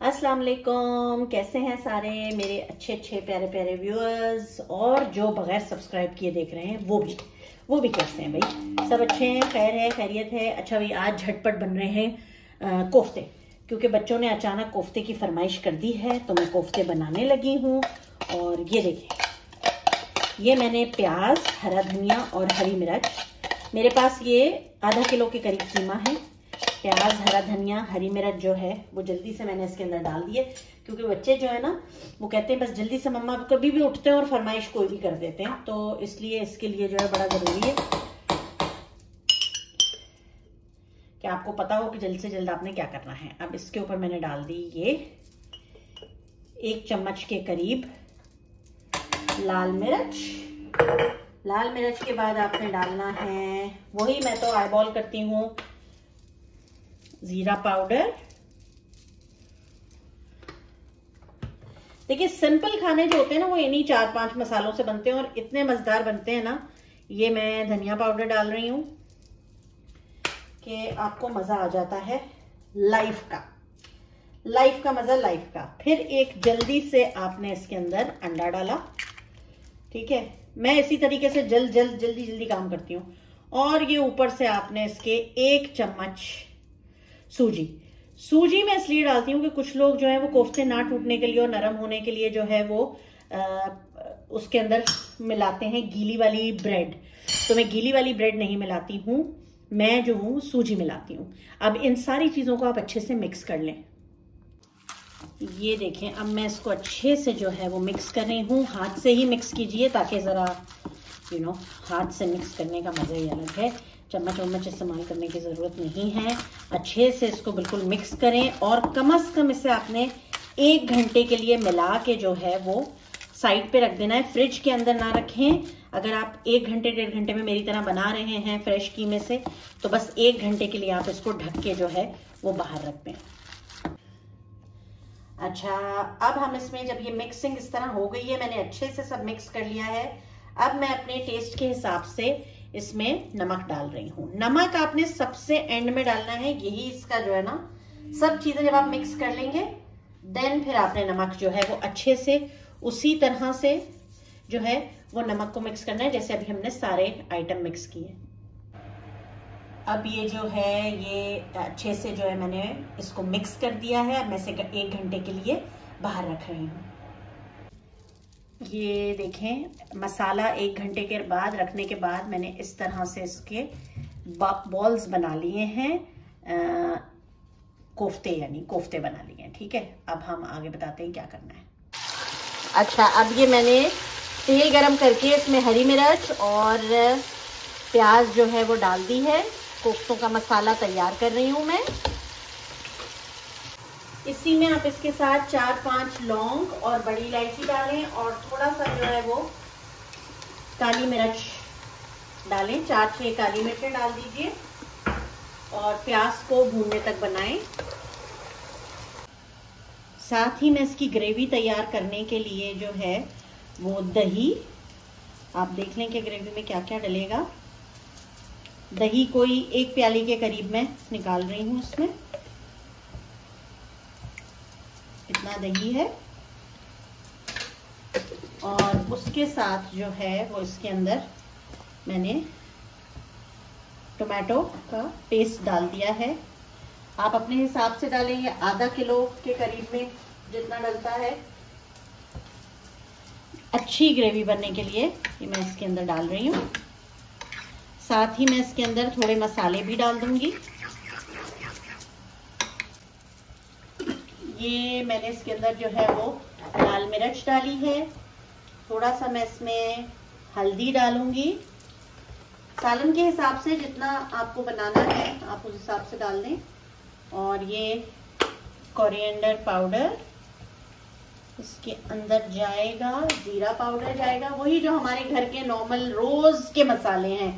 अस्सलाम वालेकुम। कैसे हैं सारे मेरे अच्छे अच्छे, प्यारे प्यारे व्यूअर्स और जो बगैर सब्सक्राइब किए देख रहे हैं, वो भी वो भी कैसे हैं भाई? सब अच्छे हैं? खैर है, खैरियत है। अच्छा भाई, आज झटपट बन रहे हैं कोफ्ते। क्योंकि बच्चों ने अचानक कोफ्ते की फरमाइश कर दी है तो मैं कोफ्ते बनाने लगी हूँ। और ये देखिए ये मैंने प्याज, हरा धनिया और हरी मिर्च। मेरे पास ये आधा किलो के करीब कीमा है। प्याज, हरा धनिया, हरी मिर्च जो है, वो जल्दी से मैंने इसके अंदर डाल दिए, क्योंकि बच्चे जो है ना, वो कहते हैं, बस जल्दी से मम्मा कभी भी उठते हैं और फरमाइश कोई भी कर देते हैं। तो इसलिए इसके लिए जो है बड़ा ज़रूरी है कि आपको पता हो कि जल्द से जल्द आपने क्या करना है। अब इसके ऊपर मैंने डाल दी ये एक चम्मच के करीब लाल मिर्च। लाल मिर्च के बाद आपने डालना है, वही मैं तो आईबॉल करती हूँ। जीरा पाउडर। देखिए सिंपल खाने जो होते हैं ना, वो इन्हीं चार पाँच मसालों से बनते हैं और इतने मज़ेदार बनते हैं ना, ये मैं धनिया पाउडर डाल रही हूँ कि आपको मज़ा आ जाता है लाइफ का। लाइफ का मज़ा लाइफ का। फिर एक जल्दी से आपने इसके अंदर अंडा डाला, ठीक है? मैं इसी तरीके से जल्द जल्द, जल्दी जल्दी काम करती हूँ। और ये ऊपर से आपने इसके एक चम्मच सूजी। सूजी मैं इसलिए डालती हूँ कि कुछ लोग जो है वो कोफ्ते ना टूटने के लिए और नरम होने के लिए जो है वो आ, उसके अंदर मिलाते हैं गीली वाली ब्रेड। तो मैं गीली वाली ब्रेड नहीं मिलाती हूँ मैं जो हूँ सूजी मिलाती हूँ। अब इन सारी चीज़ों को आप अच्छे से मिक्स कर लें। ये देखें अब मैं इसको अच्छे से जो है वो मिक्स कर रही हूँ। हाथ से ही मिक्स कीजिए ताकि ज़रा यू नो हाथ से मिक्स करने का मज़ा ही अलग है। चम्मच वम्मच इस्तेमाल करने की ज़रूरत नहीं है। अच्छे से इसको बिल्कुल मिक्स करें और कम अज़ कम इसे आपने एक घंटे के लिए मिला के जो है वो साइड पे रख देना है। फ्रिज के अंदर ना रखें। अगर आप एक घंटे, डेढ़ घंटे में मेरी तरह बना रहे हैं फ्रेश कीमे से तो बस एक घंटे के लिए आप इसको ढक के जो है वो बाहर रख दें। अच्छा अब हम इसमें जब ये मिक्सिंग इस तरह हो गई है, मैंने अच्छे से सब मिक्स कर लिया है। अब मैं अपने टेस्ट के हिसाब से इसमें नमक डाल रही हूँ। नमक आपने सबसे एंड में डालना है, यही इसका जो है ना, सब चीज़ें जब आप मिक्स कर लेंगे देन फिर आपने नमक जो है वो अच्छे से, उसी तरह से जो है वो नमक को मिक्स करना है, जैसे अभी हमने सारे आइटम मिक्स किए। अब ये जो है, ये अच्छे से जो है मैंने इसको मिक्स कर दिया है, अब मैं से एक घंटे के लिए बाहर रख रही हूँ। ये देखें, मसाला एक घंटे के बाद, रखने के बाद मैंने इस तरह से इसके बॉल्स बना लिए हैं कोफ्ते यानी कोफ्ते बना लिए हैं, ठीक है? अब हम आगे बताते हैं क्या करना है। अच्छा अब ये मैंने तेल गरम करके इसमें हरी मिर्च और प्याज जो है वो डाल दी है। कोफ्तों का मसाला तैयार कर रही हूँ मैं। इसी में आप इसके साथ चार पाँच लौंग और बड़ी इलायची डालें और थोड़ा सा जो है वो काली मिर्च डालें। चार, छह काली मिर्चें डाल दीजिए और प्याज को भूनने तक बनाएँ। साथ ही मैं इसकी ग्रेवी तैयार करने के लिए जो है वो दही, आप देख लें कि ग्रेवी में क्या क्या डलेगा। दही कोई एक प्याली के करीब में निकाल रही हूँ इसमें। इतना दही है। और उसके साथ जो है वो इसके अंदर मैंने टोमेटो का पेस्ट डाल दिया है। आप अपने हिसाब से डालेंगे आधा किलो के करीब में जितना डलता है। अच्छी ग्रेवी बनने के लिए ये मैं इसके अंदर डाल रही हूँ। साथ ही मैं इसके अंदर थोड़े मसाले भी डाल दूँगी। ये मैंने इसके अंदर जो है वो लाल मिर्च डाली है। थोड़ा सा मैं इसमें हल्दी डालूँगी। सालन के हिसाब से जितना आपको बनाना है आप उस हिसाब से डाल दें। और ये कोरिएंडर पाउडर इसके अंदर जाएगा जीरा पाउडर जाएगा। वही जो हमारे घर के नॉर्मल रोज के मसाले हैं।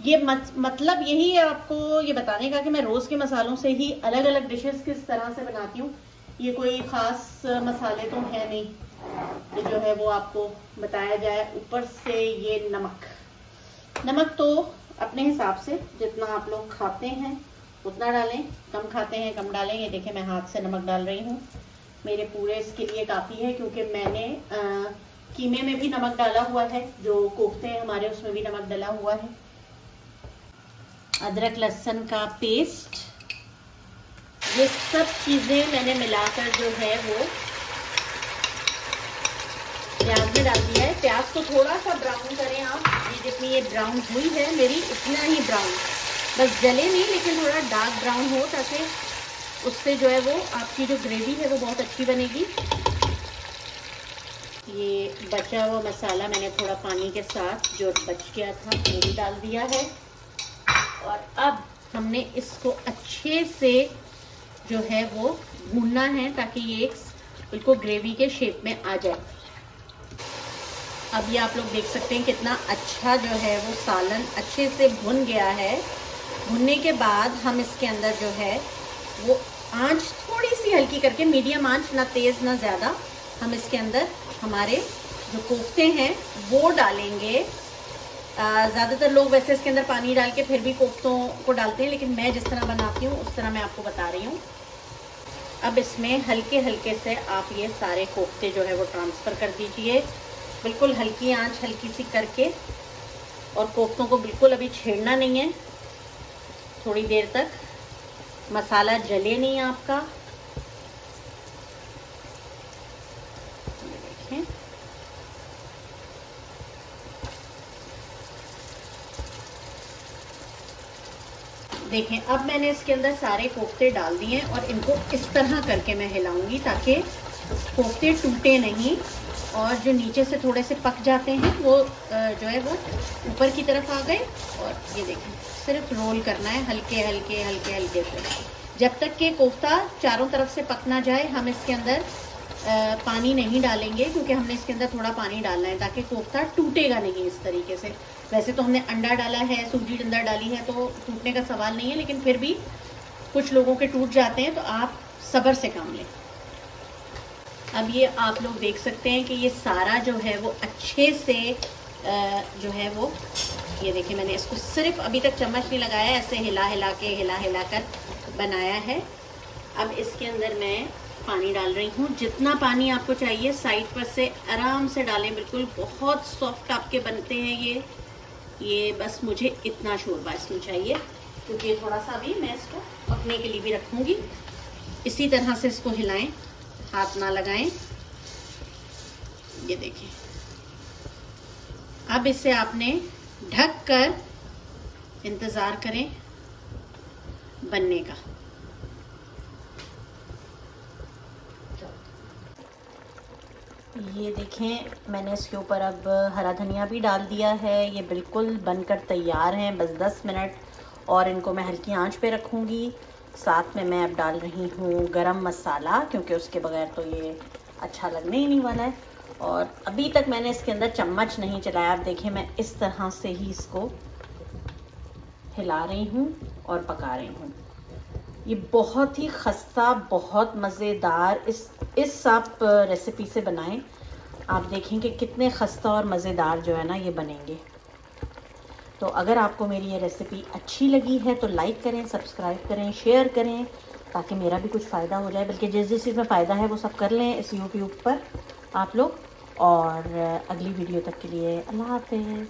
ये मत, मतलब यही है आपको ये बताने का कि मैं रोज के मसालों से ही अलग अलग डिशेस किस तरह से बनाती हूँ। ये कोई खास मसाले तो है नहीं। जो है वो आपको बताया जाए ऊपर से ये नमक। नमक तो अपने हिसाब से जितना आप लोग खाते हैं उतना डालें। कम खाते हैं कम डालें। ये देखें मैं हाथ से नमक डाल रही हूँ। मेरे पूरे इसके लिए काफ़ी है क्योंकि मैंने आ, कीमे में भी नमक डाला हुआ है। जो कोफ्ते हैं हमारे उसमें भी नमक डाला हुआ है। अदरक लहसुन का पेस्ट। ये सब चीज़ें मैंने मिलाकर जो है वो प्याज में डाल दिया है। प्याज को थोड़ा सा ब्राउन करें आप। ये जितनी ये ब्राउन हुई है, मेरी इतना ही ब्राउन बस जले नहीं, लेकिन थोड़ा डार्क ब्राउन हो ताकि उससे जो है वो आपकी जो ग्रेवी है वो बहुत अच्छी बनेगी। ये बचा हुआ मसाला मैंने थोड़ा पानी के साथ जो बच गया था, वो भी डाल दिया है। और अब हमने इसको अच्छे से जो है वो भूनना है ताकि ये बिल्कुल ग्रेवी के शेप में आ जाए। अब ये आप लोग देख सकते हैं कितना अच्छा जो है वो सालन अच्छे से भुन गया है। भुनने के बाद हम इसके अंदर जो है वो आँच थोड़ी सी हल्की करके मीडियम आँच, ना तेज़, ना ज़्यादा, हम इसके अंदर हमारे जो कोफ्ते हैं वो डालेंगे। ज़्यादातर लोग वैसे इसके अंदर पानी डाल के फिर भी कोफ्तों को डालते हैं, लेकिन मैं जिस तरह बनाती हूँ, उस तरह मैं आपको बता रही हूँ। अब इसमें हल्के हल्के से आप ये सारे कोफ्ते जो है वो ट्रांसफ़र कर दीजिए। बिल्कुल हल्की आँच हल्की सी करके, और कोफ्तों को बिल्कुल अभी छेड़ना नहीं है। थोड़ी देर तक मसाला जले नहीं आपका देखें देखें, अब मैंने इसके अंदर सारे कोफ्ते डाल दिए हैं और इनको इस तरह करके मैं हिलाऊँगी ताकि कोफ्ते टूटे नहीं और जो नीचे से थोड़े से पक जाते हैं, वो जो है वो ऊपर की तरफ़ आ गए और ये देखें, सिर्फ़ रोल करना है हल्के हल्के हल्के हल्के से। जब तक के कोफ्ता चारों तरफ़ से पक ना जाए, हम इसके अंदर पानी नहीं डालेंगे क्योंकि हमने इसके अंदर थोड़ा पानी डालना है ताकि कोफ्ता टूटेगा नहीं इस तरीके से। वैसे तो हमने अंडा डाला है, सूजी अंदर डाली है तो टूटने का सवाल नहीं है, लेकिन फिर भी कुछ लोगों के टूट जाते हैं तो आप सब्र से काम लें। अब ये आप लोग देख सकते हैं कि ये सारा जो है, वो अच्छे से जो है वो, ये देखिए मैंने इसको सिर्फ़ अभी तक चम्मच नहीं लगाया, ऐसे हिला हिला के, हिला हिला कर बनाया है। अब इसके अंदर मैं पानी डाल रही हूँ। जितना पानी आपको चाहिए, साइड पर से आराम से डालें, बिल्कुल बहुत सॉफ्ट आपके बनते हैं ये। ये बस मुझे इतना शोरबा इसमें चाहिए? क्योंकि तो थोड़ा सा भी मैं इसको पकने के लिए भी रखूँगी। इसी तरह से इसको हिलाएँ, हाथ ना लगाएँ। ये देखिए अब इसे आपने ढक कर इंतज़ार करें बनने का। ये देखें, मैंने इसके ऊपर अब हरा धनिया भी डाल दिया है। ये बिल्कुल बनकर तैयार हैं, बस 10 मिनट। और इनको मैं हल्की आँच पे रखूँगी। साथ में मैं अब डाल रही हूँ गरम मसाला, क्योंकि उसके बगैर तो ये अच्छा लगने ही नहीं वाला है। और अभी तक मैंने इसके अंदर चम्मच नहीं चलाया। आप देखें, मैं इस तरह से ही इसको हिला रही हूँ और पका रही हूँ। ये बहुत ही खस्ता, बहुत मज़ेदार इस इस आप रेसिपी से बनाएँ। आप देखेंगे कितने खस्ता और मज़ेदार जो है ना ये बनेंगे। तो अगर आपको मेरी ये रेसिपी अच्छी लगी है तो लाइक करें सब्सक्राइब करें शेयर करें, ताकि मेरा भी कुछ फ़ायदा हो जाए। बल्कि जिस जिस चीज़ में फ़ायदा है, वो सब कर लें इस यूट्यूब पर आप लोग। और अगली वीडियो तक के लिए अल्लाह हाफिज़।